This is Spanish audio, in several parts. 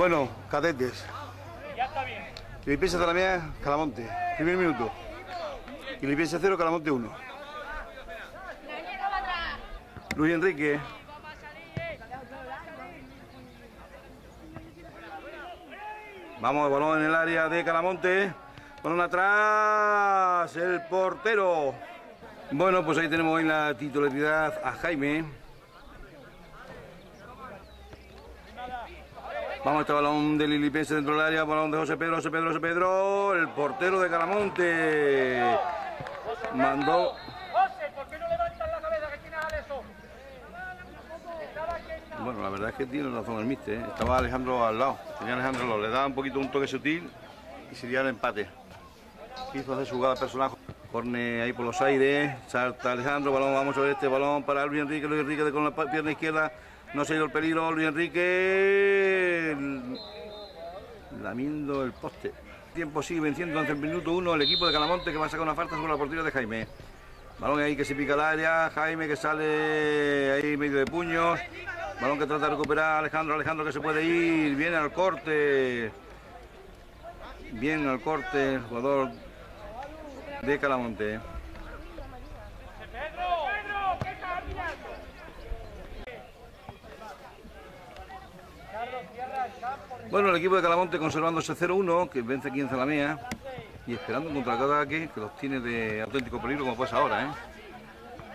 Bueno, cadetes. Ya está bien. Limpieza de la mía, Calamonte. Primer minuto. Y limpieza cero, Calamonte uno. Luis Enrique. Vamos, el balón en el área de Calamonte. Balón atrás, el portero. Bueno, pues ahí tenemos hoy la titularidad a Jaime. Vamos, este balón de Lilipense dentro del área, balón de José Pedro, José Pedro, José Pedro, el portero de Calamonte. Mandó. José, ¿por qué no levantas la cabeza que tienes a eso? Bueno, la verdad es que tiene razón el mister, ¿eh? estaba Alejandro al lado. Tenía Alejandro al lado, le daba un poquito un toque sutil y sería el empate. Quiso hacer su jugada personal. Corne ahí por los aires, salta Alejandro, balón, vamos a ver este balón para Luis Enrique, Luis Enrique con la pierna izquierda, no se ha ido el peligro, Luis Enrique lamiendo el poste. Tiempo sigue venciendo ante el minuto uno el equipo de Calamonte que va a sacar una falta sobre la portería de Jaime. Balón ahí que se pica al área, Jaime que sale ahí medio de puños. Balón que trata de recuperar Alejandro, Alejandro que se puede ir, viene al corte. Bien al corte el jugador de Calamonte. Pedro, Pedro, ¿qué estás mirando? Bueno, el equipo de Calamonte conservando ese 0-1, que vence aquí en Zalamea, y esperando un contraataque que los tiene de auténtico peligro, como pues ahora, ¿eh?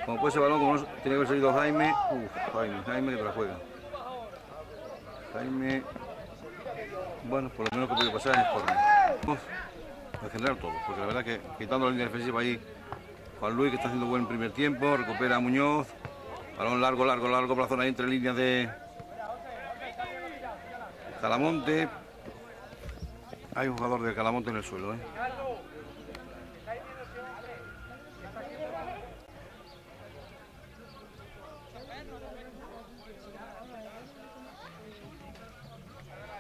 Como puede ese balón, como no, tiene que haber salido Jaime. Uf, Jaime, Jaime que te la juega. Jaime. Bueno, por lo menos que puede pasar es por. En general todo, porque la verdad que quitando la línea defensiva ahí, Juan Luis que está haciendo buen primer tiempo, recupera Muñoz. Balón largo, largo, largo por la zona ahí entre líneas de Calamonte. Hay un jugador de Calamonte en el suelo, ¿eh?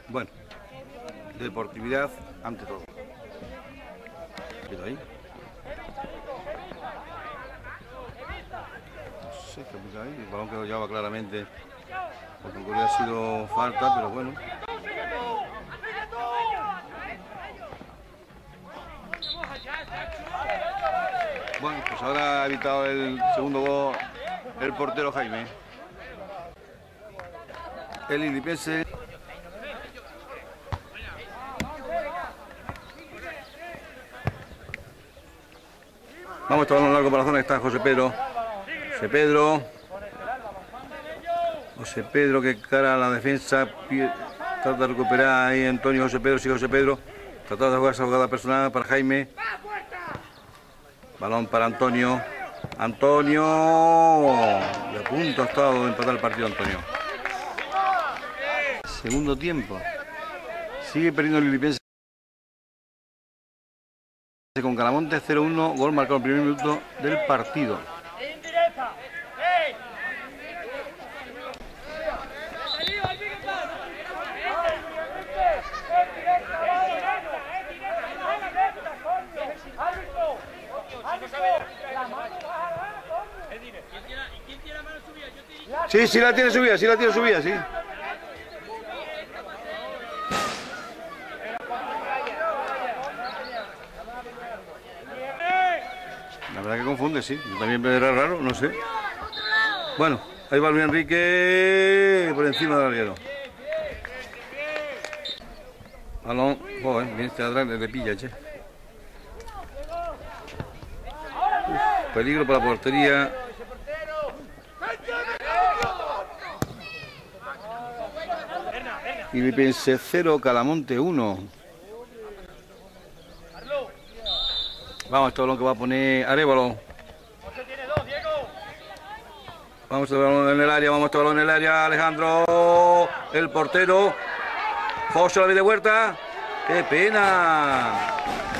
Bueno, deportividad ante todo. Ahí. No sé qué pica ahí. El balón que lo llevaba claramente. Porque hubiera sido falta, pero bueno. Bueno, pues ahora ha evitado el segundo gol el portero Jaime. El Ilipense. Vamos, balón largo para la zona que está José Pedro. José Pedro. José Pedro que cara a la defensa. Trata de recuperar ahí Antonio José Pedro, sí José Pedro. Trata de jugar esa jugada personal para Jaime. Balón para Antonio. Antonio. A punto ha estado de empatar el partido Antonio. Segundo tiempo. Sigue perdiendo el Lilipense con Calamonte 0-1. Gol marcado el primer minuto del partido. Sí, sí la tiene subida, sí la tiene subida, sí. La verdad que confunde, sí. También me era raro, no sé. Bueno, ahí va Luis Enrique por encima del arguero. Balón, joder, viene este atrás, le pilla, che. Peligro para la portería. Y Lipense 0, Calamonte 1. Vamos, este balón que va a poner Arevalo. Vamos este balón en el área, vamos este balón en el área, Alejandro, el portero. José la de Huerta. ¡Qué pena!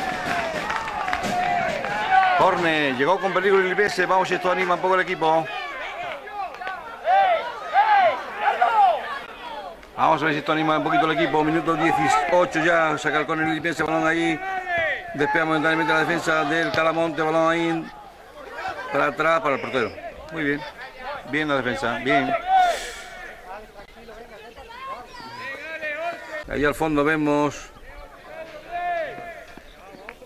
Llegó con peligro el Lipense. Vamos, si esto anima un poco el equipo. Vamos a ver si esto anima un poquito el equipo. Minuto 18 ya. Saca el córner el Lipense, balón ahí. Despega momentáneamente la defensa del Calamonte, balón ahí. Para atrás, para el portero. Muy bien. Bien la defensa, bien. Ahí al fondo vemos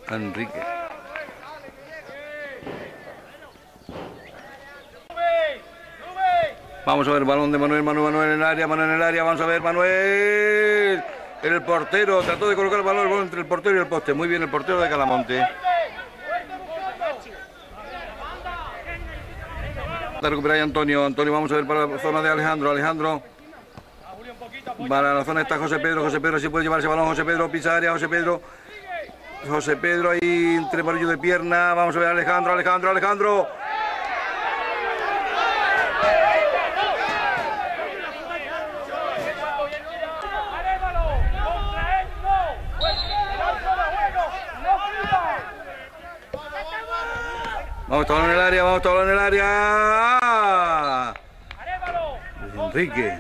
Enrique. Vamos a ver, balón de Manuel, Manuel, Manuel en el área, Manuel en el área, vamos a ver, Manuel. El portero trató de colocar el balón, entre el portero y el poste. Muy bien el portero de Calamonte. La recupera ahí Antonio. Antonio, vamos a ver para la zona de Alejandro. Alejandro. Para la zona está José Pedro. José Pedro, si puede llevar ese balón. José Pedro, pisa área. José Pedro. José Pedro ahí entre de pierna. Vamos a ver Alejandro, Alejandro, Alejandro. Vamos, todo en el área, vamos, todo en el área. Arévalo. Enrique.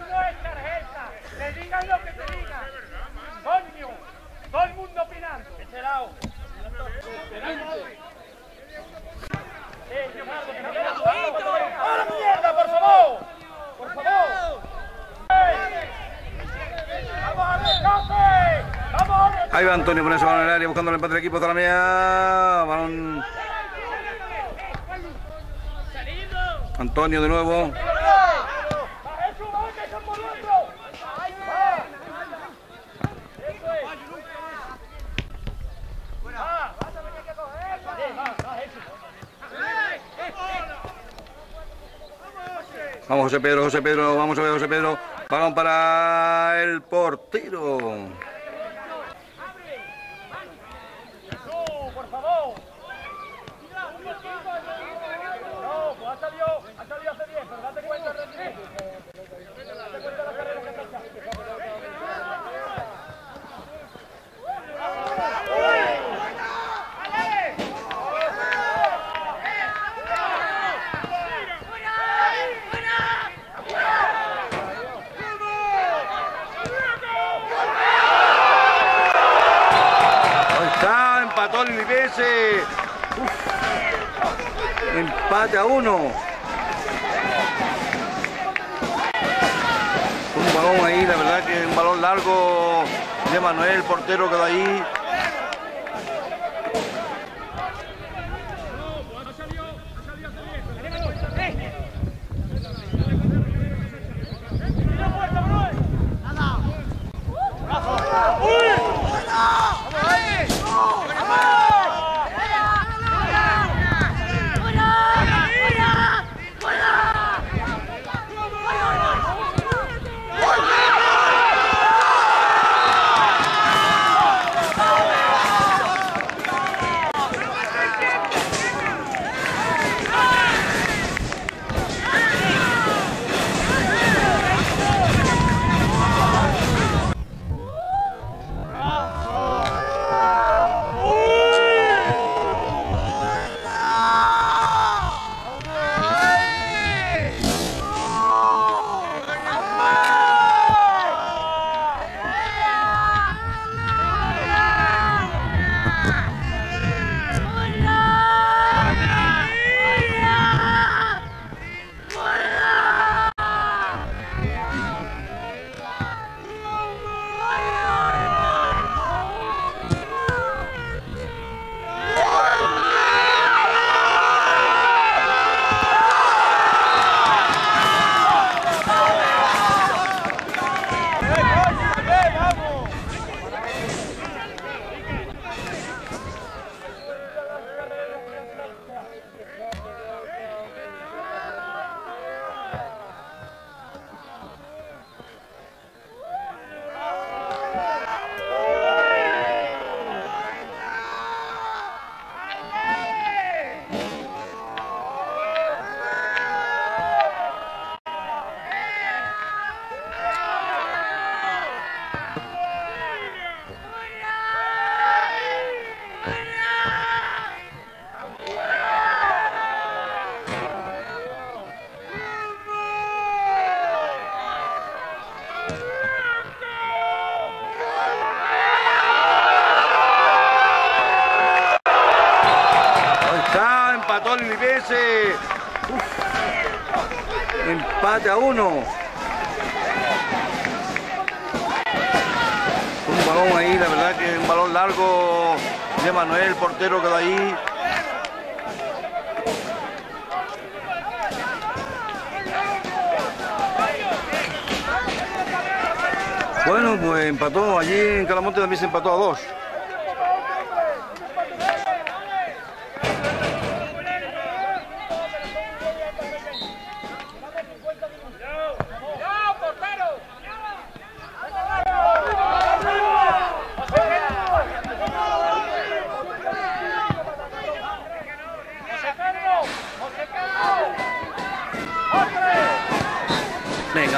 Ahí va Antonio con ese balón en el área buscando el empate del equipo. Talamea. Balón. Antonio de nuevo. ¡Va, Jesús, va, que son por otro! ¡Ahí va! ¡Eso es! ¡Va! ¡Vas a tener que coger! ¡Va, va, Jesús! Vamos, José Pedro, José Pedro, vamos a ver, José Pedro. Balón para el portero. ¡No, por favor! No, pues ha salido, ha salido hace bien, pero date cuenta del rendimiento. Date cuenta de la carrera que has hecho. Ahí está, empató el Vivese. Empate a uno. Balón ahí, la verdad que un balón largo de Manuel, portero quedó. Ahí empató el Vivese. Empate a uno. balón ahí, la verdad que un balón largo de Manuel, portero que ahí. Bueno, pues empató, allí en Calamonte también se empató a dos.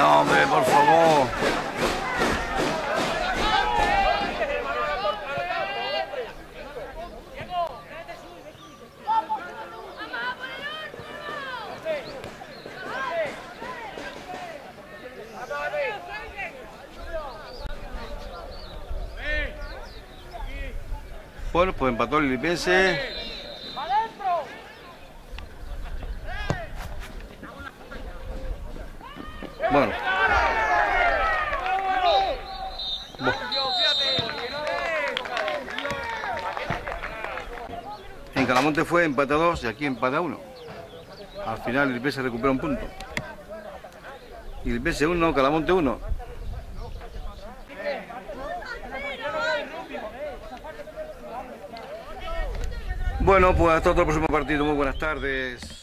Venga, hombre, por favor. Bueno, pues empató el Lipense. En Calamonte fue empate a dos y aquí empate a uno. Al final el Lipense recupera un punto. Y el Lipense 1, Calamonte 1. Bueno, pues hasta otro próximo partido. Muy buenas tardes.